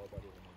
nobody